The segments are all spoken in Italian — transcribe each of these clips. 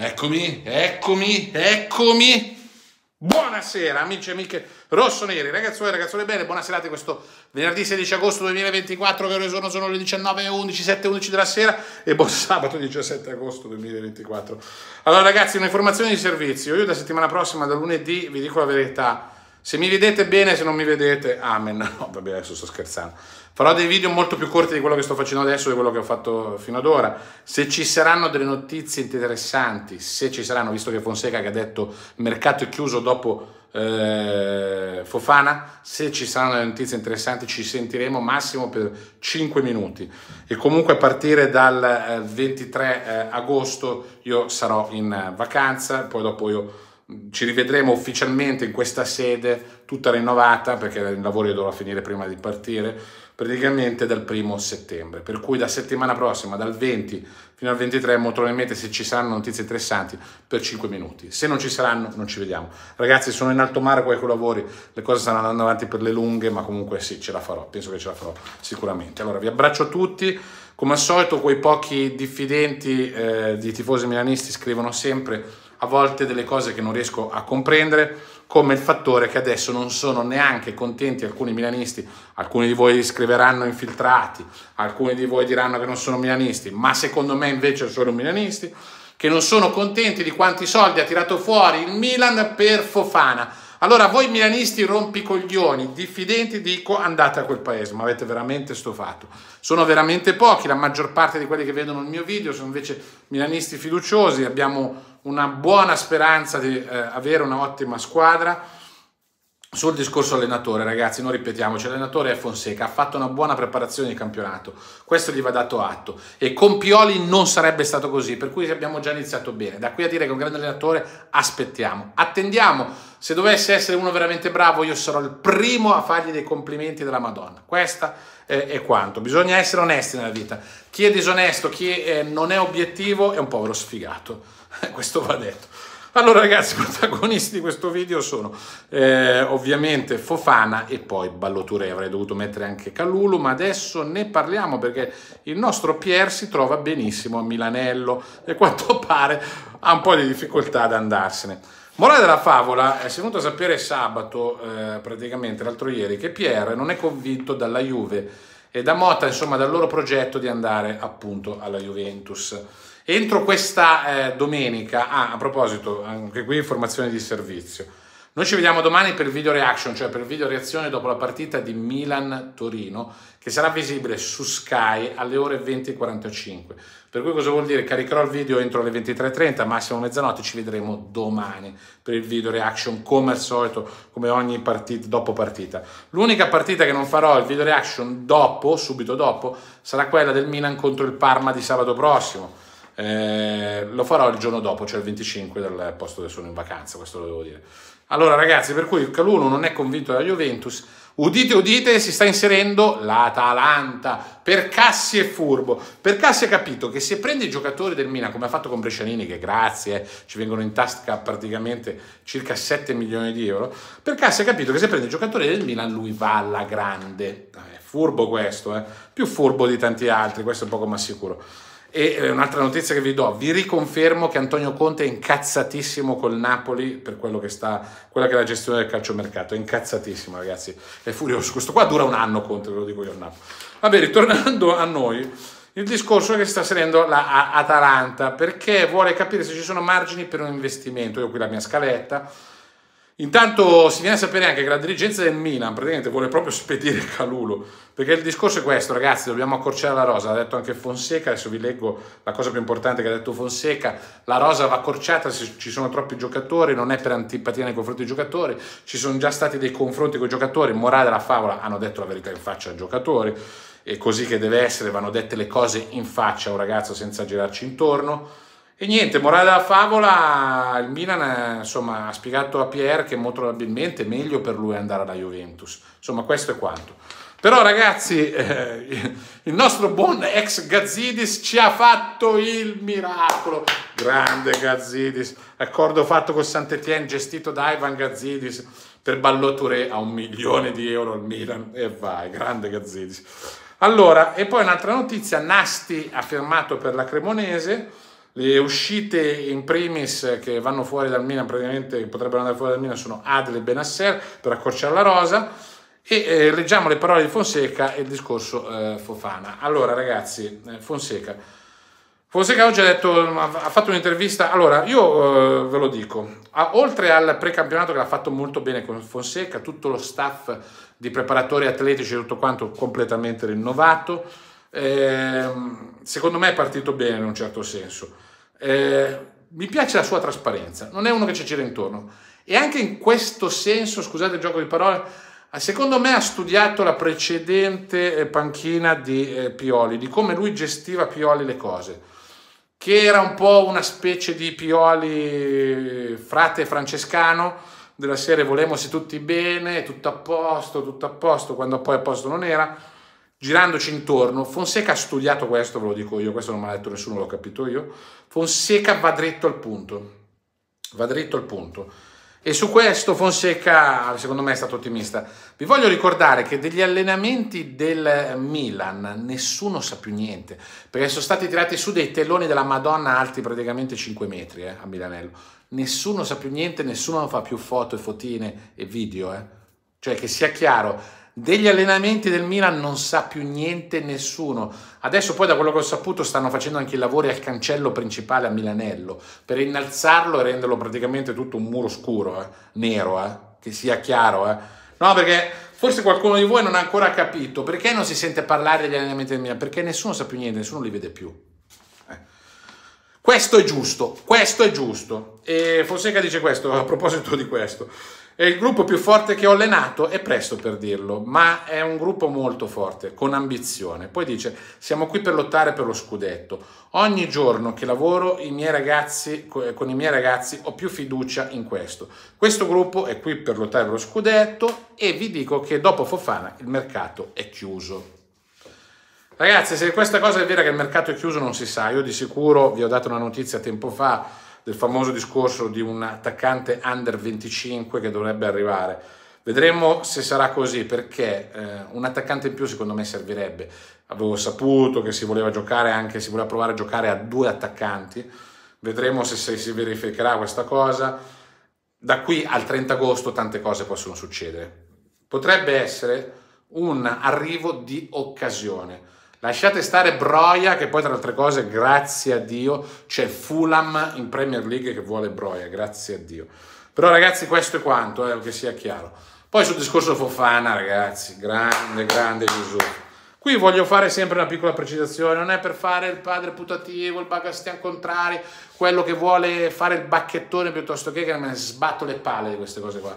Eccomi, eccomi, eccomi. Buonasera amici e amiche rossoneri, ragazzuoli e ragazzole bene, buona serata questo venerdì 16 agosto 2024, che ore sono, sono le 19.11, 7.11 della sera e buon sabato 17 agosto 2024. Allora ragazzi, un'informazione di servizio, io da settimana prossima, da lunedì, vi dico la verità, se mi vedete bene, se non mi vedete, amen, no vabbè adesso sto scherzando. Farò dei video molto più corti di quello che sto facendo adesso, di quello che ho fatto fino ad ora. Se ci saranno delle notizie interessanti, se ci saranno, visto che Fonseca che ha detto mercato è chiuso dopo eh, Fofana, se ci saranno delle notizie interessanti ci sentiremo massimo per 5 minuti. E comunque a partire dal eh, 23 eh, agosto io sarò in vacanza, poi dopo io ci rivedremo ufficialmente in questa sede tutta rinnovata perché il lavoro io dovrò finire prima di partire praticamente dal primo settembre. Per cui da settimana prossima, dal 20 fino al 23, molto probabilmente se ci saranno notizie interessanti, per 5 minuti. Se non ci saranno, non ci vediamo. Ragazzi, sono in alto mare con i lavori, le cose stanno andando avanti per le lunghe, ma comunque sì, ce la farò, penso che ce la farò sicuramente. Allora, vi abbraccio tutti. Come al solito, quei pochi diffidenti eh, di tifosi milanisti scrivono sempre a volte delle cose che non riesco a comprendere come il fattore che adesso non sono neanche contenti alcuni milanisti, alcuni di voi scriveranno infiltrati, alcuni di voi diranno che non sono milanisti, ma secondo me invece sono milanisti, che non sono contenti di quanti soldi ha tirato fuori il Milan per Fofana. Allora voi milanisti rompicoglioni, diffidenti, dico andate a quel paese, ma avete veramente stufato. Sono veramente pochi, la maggior parte di quelli che vedono il mio video sono invece milanisti fiduciosi, abbiamo una buona speranza di eh, avere un'ottima squadra. Sul discorso allenatore, ragazzi, non ripetiamoci, l'allenatore è Fonseca, ha fatto una buona preparazione di campionato, questo gli va dato atto e con Pioli non sarebbe stato così, per cui abbiamo già iniziato bene. Da qui a dire che è un grande allenatore, aspettiamo, attendiamo, se dovesse essere uno veramente bravo io sarò il primo a fargli dei complimenti della Madonna. Questa è, è quanto, bisogna essere onesti nella vita, chi è disonesto, chi è, non è obiettivo è un povero sfigato. questo va detto. Allora ragazzi, i protagonisti di questo video sono eh, ovviamente Fofana e poi Balloture, avrei dovuto mettere anche Calulu, ma adesso ne parliamo perché il nostro Pier si trova benissimo a Milanello e quanto pare ha un po' di difficoltà ad andarsene. Morale della favola, eh, è venuto a sapere sabato, eh, praticamente l'altro ieri, che Pier non è convinto dalla Juve e da Motta, insomma, dal loro progetto di andare appunto alla Juventus. Entro questa eh, domenica, ah, a proposito, anche qui informazioni di servizio. Noi ci vediamo domani per video reaction, cioè per video reazione dopo la partita di Milan-Torino, che sarà visibile su Sky alle ore 20.45. Per cui cosa vuol dire? Caricherò il video entro le 23.30, massimo mezzanotte, ci vedremo domani per il video reaction, come al solito, come ogni partita, dopo partita. L'unica partita che non farò il video reaction dopo, subito dopo, sarà quella del Milan contro il Parma di sabato prossimo eh, lo farò il giorno dopo, cioè il 25 del posto dove sono in vacanza, questo lo devo dire. Allora ragazzi, per cui Caluno non è convinto della Juventus, udite udite si sta inserendo l'Atalanta, per Cassi e furbo, per Cassi ha capito che se prende i giocatori del Milan, come ha fatto con Brescianini, che grazie, eh, ci vengono in tasca praticamente circa 7 milioni di euro, per Cassi ha capito che se prende i giocatori del Milan lui va alla grande, è furbo questo, eh? più furbo di tanti altri, questo è poco ma sicuro. E eh, un'altra notizia che vi do, vi riconfermo che Antonio Conte è incazzatissimo col Napoli per quello che sta, quella che è la gestione del calciomercato, è incazzatissimo ragazzi, è furioso, questo qua dura un anno Conte, ve lo dico io al Napoli. Vabbè, ritornando a noi, il discorso che sta salendo la Atalanta perché vuole capire se ci sono margini per un investimento, io qui la mia scaletta, Intanto si viene a sapere anche che la dirigenza del Milan praticamente vuole proprio spedire Calulu, perché il discorso è questo, ragazzi, dobbiamo accorciare la rosa, ha detto anche Fonseca, adesso vi leggo la cosa più importante che ha detto Fonseca, la rosa va accorciata se ci sono troppi giocatori, non è per antipatia nei confronti dei giocatori, ci sono già stati dei confronti con i giocatori, morale della favola, hanno detto la verità in faccia ai giocatori, e così che deve essere, vanno dette le cose in faccia a un ragazzo senza girarci intorno, e niente, morale della favola, il Milan insomma, ha spiegato a Pierre che molto probabilmente è meglio per lui andare alla Juventus. Insomma, questo è quanto. Però ragazzi, eh, il nostro buon ex Gazzidis ci ha fatto il miracolo. Grande Gazzidis. Accordo fatto con Saint-Étienne, gestito da Ivan Gazzidis per Balloture a un milione di euro al Milan. E vai, grande Gazzidis. Allora, e poi un'altra notizia, Nasti ha firmato per la Cremonese Le uscite in primis che vanno fuori dal Milan, praticamente potrebbero andare fuori dal Milan, sono Adel e Benasser per accorciare la rosa. E eh, leggiamo le parole di Fonseca e il discorso eh, Fofana. Allora, ragazzi, eh, Fonseca. Fonseca oggi ha, detto, ha fatto un'intervista. Allora, io eh, ve lo dico, a, oltre al precampionato che l'ha fatto molto bene con Fonseca, tutto lo staff di preparatori atletici tutto quanto completamente rinnovato. Ehm, secondo me è partito bene in un certo senso. Eh, mi piace la sua trasparenza, non è uno che ci gira intorno. E anche in questo senso, scusate il gioco di parole, secondo me ha studiato la precedente eh, panchina di eh, Pioli, di come lui gestiva Pioli le cose, che era un po' una specie di Pioli frate francescano, della serie volemmosi tutti bene, tutto a posto, tutto a posto, quando poi a posto non era girandoci intorno, Fonseca ha studiato questo, ve lo dico io, questo non me l'ha detto nessuno, l'ho capito io, Fonseca va dritto al punto, va dritto al punto. E su questo Fonseca, secondo me, è stato ottimista. Vi voglio ricordare che degli allenamenti del Milan nessuno sa più niente, perché sono stati tirati su dei telloni della Madonna alti praticamente 5 metri eh, a Milanello. Nessuno sa più niente, nessuno fa più foto e fotine e video. Eh. Cioè, che sia chiaro, degli allenamenti del Milan non sa più niente nessuno. Adesso poi da quello che ho saputo stanno facendo anche i lavori al cancello principale a Milanello per innalzarlo e renderlo praticamente tutto un muro scuro, eh? nero, eh? che sia chiaro. Eh? No, perché forse qualcuno di voi non ha ancora capito perché non si sente parlare degli allenamenti del Milan, perché nessuno sa più niente, nessuno li vede più. Eh. Questo è giusto, questo è giusto. E Fonseca dice questo, a proposito di questo. È il gruppo più forte che ho allenato, è presto per dirlo, ma è un gruppo molto forte, con ambizione. Poi dice, siamo qui per lottare per lo scudetto. Ogni giorno che lavoro i ragazzi, con i miei ragazzi ho più fiducia in questo. Questo gruppo è qui per lottare per lo scudetto e vi dico che dopo Fofana il mercato è chiuso. Ragazzi, se questa cosa è vera che il mercato è chiuso non si sa, io di sicuro vi ho dato una notizia tempo fa del famoso discorso di un attaccante under 25 che dovrebbe arrivare. Vedremo se sarà così perché eh, un attaccante in più secondo me servirebbe. Avevo saputo che si voleva giocare anche, si voleva provare a giocare a due attaccanti. Vedremo se, se si verificherà questa cosa. Da qui al 30 agosto tante cose possono succedere. Potrebbe essere un arrivo di occasione Lasciate stare Broia, che poi tra le altre cose, grazie a Dio, c'è Fulham in Premier League che vuole Broia, grazie a Dio. Però ragazzi questo è quanto, eh, che sia chiaro. Poi sul discorso Fofana, ragazzi, grande, grande Gesù. Qui voglio fare sempre una piccola precisazione, non è per fare il padre putativo, il bagastian contrario, quello che vuole fare il bacchettone piuttosto che che me ne sbatto le palle di queste cose qua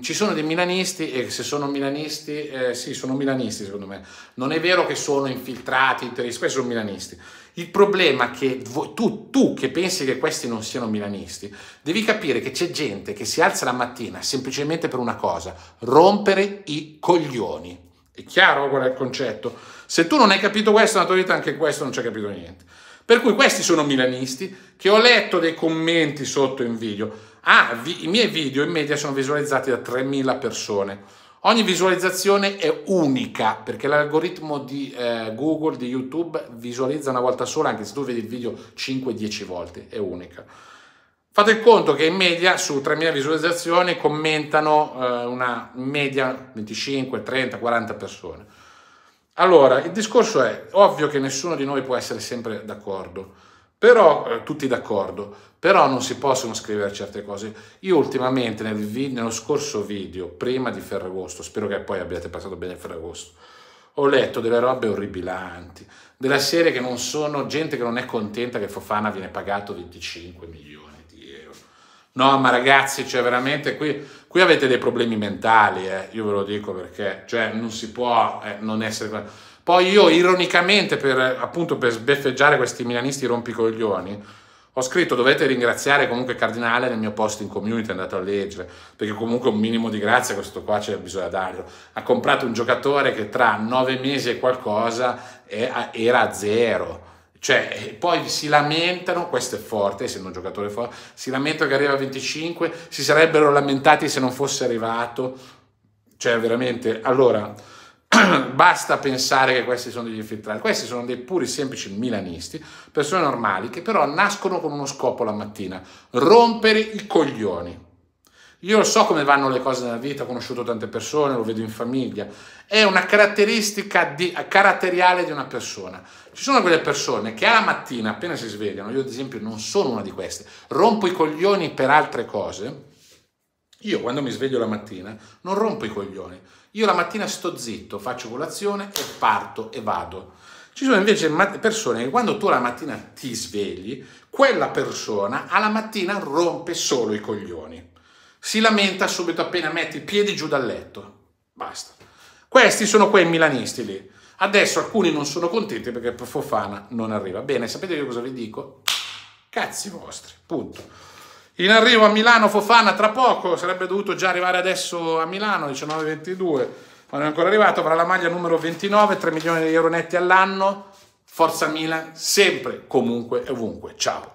ci sono dei milanisti e se sono milanisti, eh, sì, sono milanisti secondo me. Non è vero che sono infiltrati, questi sono milanisti. Il problema è che tu, tu, che pensi che questi non siano milanisti, devi capire che c'è gente che si alza la mattina semplicemente per una cosa, rompere i coglioni. È chiaro qual è il concetto? Se tu non hai capito questo, vita anche questo non ci hai capito niente. Per cui questi sono milanisti che ho letto dei commenti sotto in video Ah, vi, i miei video in media sono visualizzati da 3.000 persone. Ogni visualizzazione è unica perché l'algoritmo di eh, Google, di YouTube visualizza una volta sola, anche se tu vedi il video 5-10 volte, è unica. Fate il conto che in media su 3.000 visualizzazioni commentano eh, una media 25, 30, 40 persone. Allora, il discorso è, ovvio che nessuno di noi può essere sempre d'accordo, però eh, tutti d'accordo, però non si possono scrivere certe cose. Io ultimamente nel video, nello scorso video, prima di Ferragosto, spero che poi abbiate passato bene Ferragosto, ho letto delle robe orribilanti, della serie che non sono, gente che non è contenta che Fofana viene pagato 25 milioni di euro. No, ma ragazzi, cioè veramente qui, qui avete dei problemi mentali, eh, io ve lo dico perché, cioè non si può eh, non essere poi io, ironicamente, per, appunto per sbeffeggiare questi milanisti rompicoglioni, ho scritto dovete ringraziare comunque Cardinale nel mio post in community, andate a leggere, perché comunque un minimo di grazia questo qua c'è bisogno darlo. Ha comprato un giocatore che tra nove mesi e qualcosa era a zero. Cioè, poi si lamentano, questo è forte, essendo un giocatore forte, si lamentano che arriva a 25, si sarebbero lamentati se non fosse arrivato. Cioè, veramente, allora basta pensare che questi sono degli infiltrati, questi sono dei puri semplici milanisti, persone normali che però nascono con uno scopo la mattina, rompere i coglioni. Io so come vanno le cose nella vita, ho conosciuto tante persone, lo vedo in famiglia, è una caratteristica di, caratteriale di una persona. Ci sono quelle persone che alla mattina, appena si svegliano, io ad esempio non sono una di queste, rompo i coglioni per altre cose, io quando mi sveglio la mattina non rompo i coglioni, io la mattina sto zitto, faccio colazione e parto e vado. Ci sono invece persone che quando tu la mattina ti svegli, quella persona alla mattina rompe solo i coglioni. Si lamenta subito appena metti i piedi giù dal letto. Basta. Questi sono quei milanisti lì. Adesso alcuni non sono contenti perché Fofana non arriva. Bene, sapete io cosa vi dico? Cazzi vostri, punto. In arrivo a Milano Fofana tra poco, sarebbe dovuto già arrivare adesso a Milano, 19-22, ma non è ancora arrivato, avrà la maglia numero 29, 3 milioni di euro netti all'anno, Forza Milan, sempre, comunque e ovunque. Ciao!